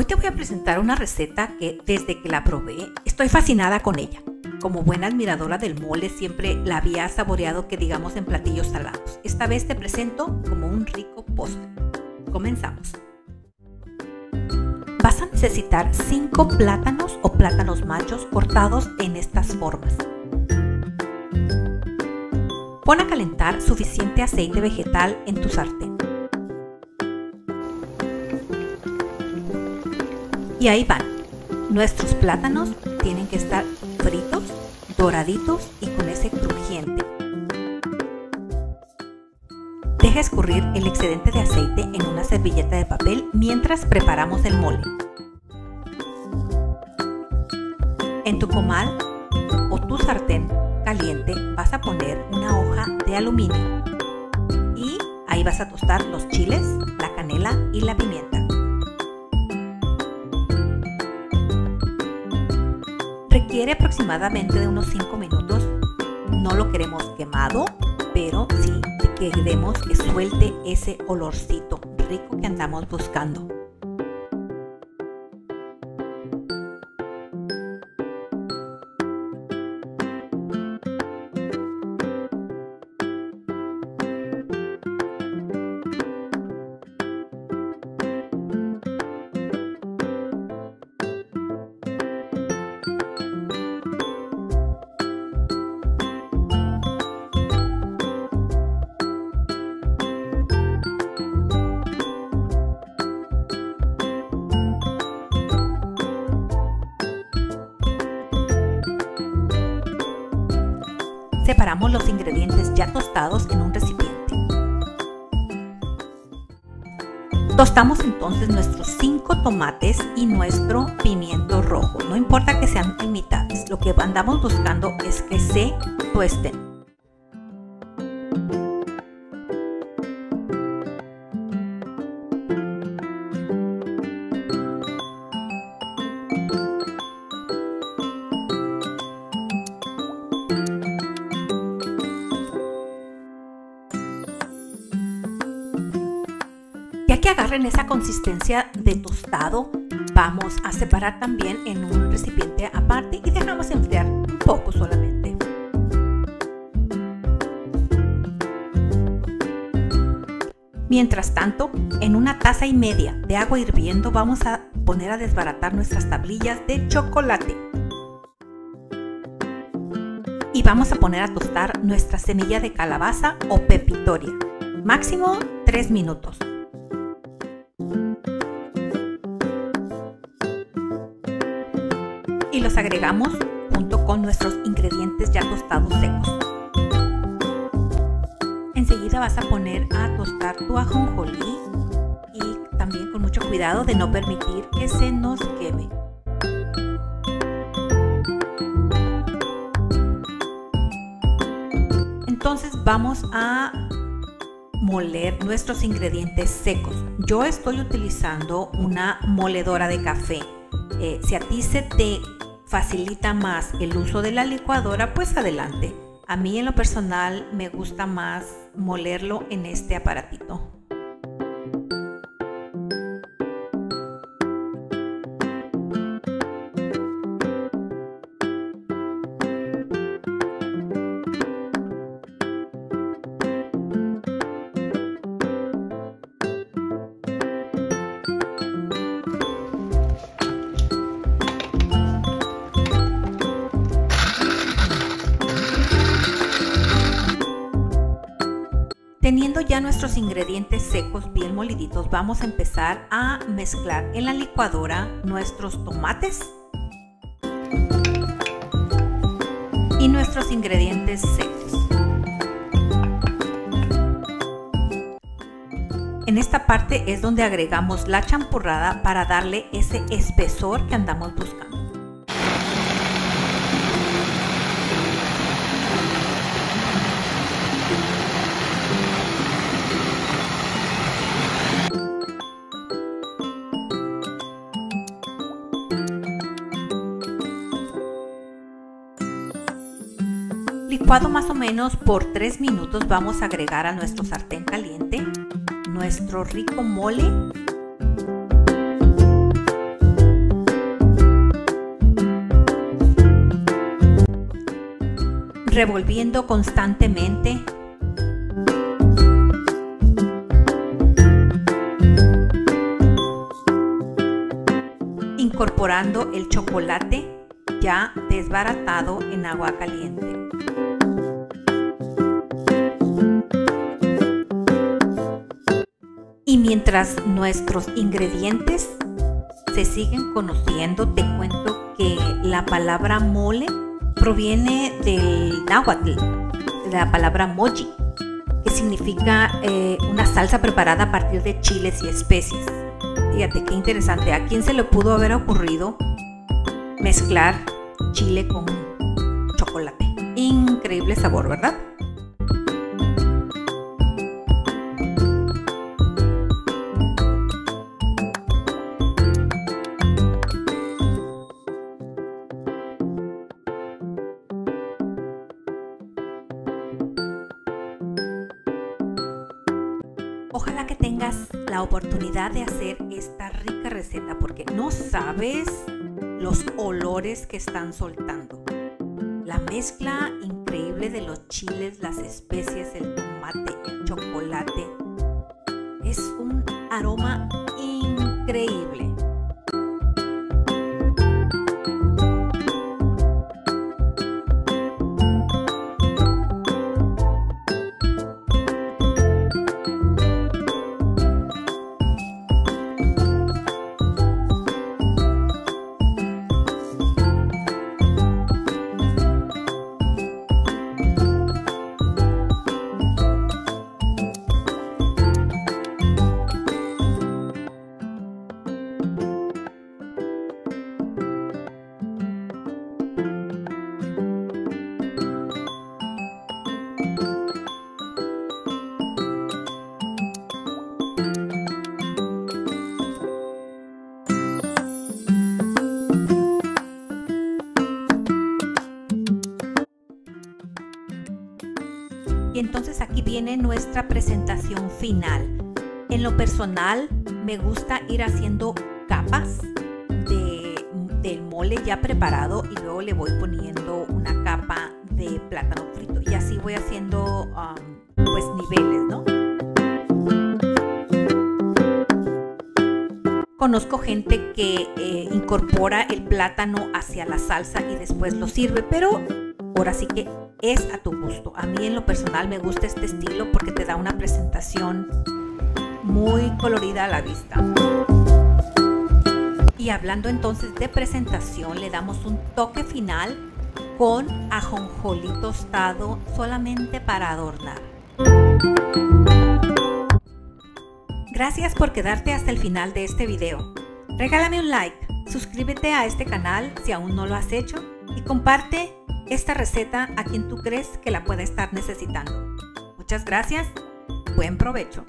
Hoy te voy a presentar una receta que desde que la probé estoy fascinada con ella. Como buena admiradora del mole siempre la había saboreado que digamos en platillos salados. Esta vez te presento como un rico postre. Comenzamos. Vas a necesitar 5 plátanos o plátanos machos cortados en estas formas. Pon a calentar suficiente aceite vegetal en tu sartén. Y ahí van. Nuestros plátanos tienen que estar fritos, doraditos y con ese crujiente. Deja escurrir el excedente de aceite en una servilleta de papel mientras preparamos el mole. En tu comal o tu sartén caliente vas a poner una hoja de aluminio y ahí vas a tostar los chiles, la canela y la pimienta. Requiere aproximadamente de unos 5 minutos. No lo queremos quemado, pero sí queremos que suelte ese olorcito rico que andamos buscando. Separamos los ingredientes ya tostados en un recipiente. Tostamos entonces nuestros 5 tomates y nuestro pimiento rojo. No importa que sean en mitades, lo que andamos buscando es que se tuesten. Que agarren esa consistencia de tostado, vamos a separar también en un recipiente aparte y dejamos enfriar un poco solamente. Mientras tanto, en una taza y media de agua hirviendo vamos a poner a desbaratar nuestras tablillas de chocolate. Y vamos a poner a tostar nuestra semilla de calabaza o pepitoria. Máximo 3 minutos. Los agregamos junto con nuestros ingredientes ya tostados secos. Enseguida vas a poner a tostar tu ajonjolí y también con mucho cuidado de no permitir que se nos queme. Entonces vamos a moler nuestros ingredientes secos. Yo estoy utilizando una moledora de café. Eh, si a ti se te facilita más el uso de la licuadora, pues adelante. A mí en lo personal me gusta más molerlo en este aparatito. Nuestros ingredientes secos bien moliditos, vamos a empezar a mezclar en la licuadora nuestros tomates y nuestros ingredientes secos. En esta parte es donde agregamos la champurrada para darle ese espesor que andamos buscando. Licuado más o menos por 3 minutos vamos a agregar a nuestro sartén caliente nuestro rico mole revolviendo constantemente. Incorporando el chocolate ya desbaratado en agua caliente. Mientras nuestros ingredientes se siguen conociendo, te cuento que la palabra mole proviene del náhuatl, de la palabra moji, que significa eh, una salsa preparada a partir de chiles y especies. Fíjate qué interesante. ¿A quién se le pudo haber ocurrido mezclar chile con chocolate? Increíble sabor, ¿verdad? Ojalá que tengas la oportunidad de hacer esta rica receta porque no sabes los olores que están soltando. La mezcla increíble de los chiles, las especias, el tomate, el chocolate. Es un aroma increíble. Nuestra presentación final. En lo personal me gusta ir haciendo capas de, del mole ya preparado y luego le voy poniendo una capa de plátano frito. Y así voy haciendo um, pues niveles, ¿no? Conozco gente que eh, incorpora el plátano hacia la salsa y después lo sirve, pero ahora sí que es a tu gusto. A mí en lo personal me gusta este estilo porque te da una presentación muy colorida a la vista. Y hablando entonces de presentación, le damos un toque final con ajonjolí tostado solamente para adornar. Gracias por quedarte hasta el final de este video. Regálame un like, suscríbete a este canal si aún no lo has hecho y comparte esta receta a quien tú crees que la puede estar necesitando. Muchas gracias, buen provecho.